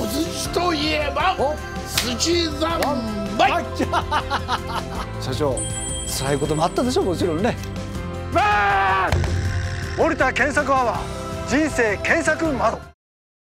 お寿司といえばお。寿司三昧社長辛いこともあったでしょもちろんね。森田健作アワー人生検索窓。